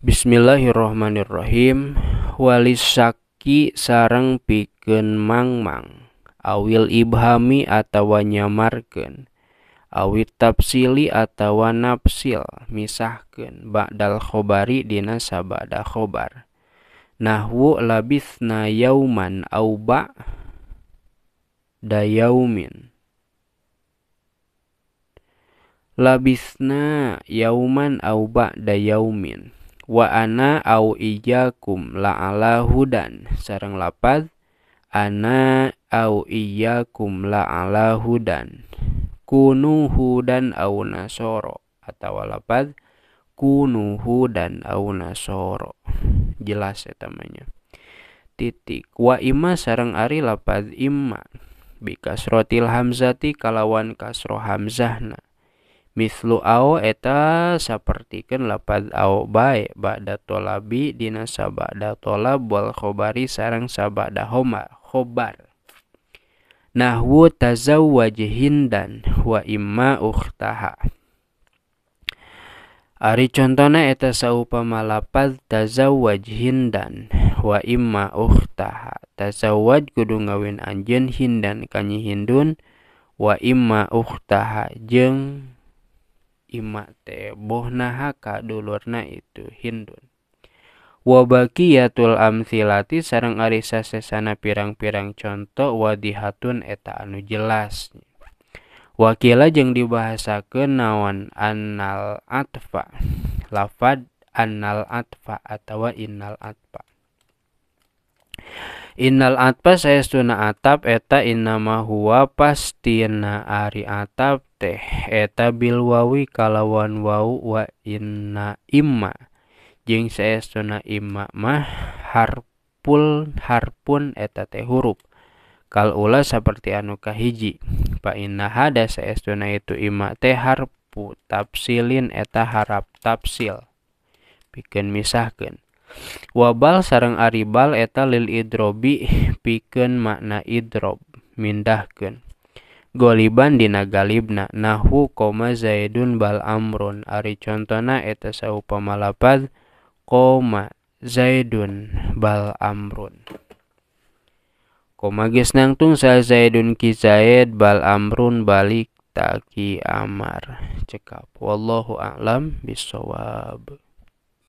Bismillahirrahmanirrahim. Walisaki sarang pikeun mangmang. Awil ibhami atawa nyamarkeun. Awit tafsili atawa nafsil misahkeun. Ba'dal khobari dina sabada khobar. Nahwu labisna yauman au ba da yaumin labisna yauman au ba da yaumin wa ana au iyyakum la'ala hudan. Sareng lapad ana au iyyakum la'ala hudan. Kunu hudan au nasoro. Atau lapad kunu hudan au nasoro. Jelas eta manya titik. Wa imma sareng ari lapad imma bikasrotil hamzati kalawan kasro hamzahna mislu ao eta sapertikeun lapad ao bae ba'da tolabi dina sabada tolab wal khobari sareng sabada homa khobar. Nahwu tazawwaj hindan wa imma ukhtaha. Ari contona eta saupama lapad tazawwaj hindan wa imma ukhtaha. Tazawwaj kudu ngawin anjeun hindan kanyi hindun wa imma ukhtaha jeung ima teh bohnaha ka dulurna itu hindun. Wa baqiyatul amsilati sareng ari sasesana pirang-pirang contoh wadihatun eta anu jelas. Wakila jeung dibahasakeun naon annal atfa. Lafad annal atfa atawa innal atfa innal atfa saestuna atap eta innama huwa pastina ari atap teh. Eta bil wawi kalawan wau wa inna imma. Jeung saestuna imma mah harpul harpun eta teh huruf. Kal ula saperti anu kahiji. Fa inna hada saestuna itu imma teh harpu tafsilin eta harap tafsil pikeun misahkeun wabal sareng aribal eta lil idrobi pikeun makna idrob mindahkeun. Goliban dina galibna nahu koma zaidun bal amrun. Ari contona eta saupama lapad koma zaidun bal amrun. Koma geus nangtung sa zaidun ki zaid bal amrun balik taki amar. Cekap. Wallahu a'lam bisawab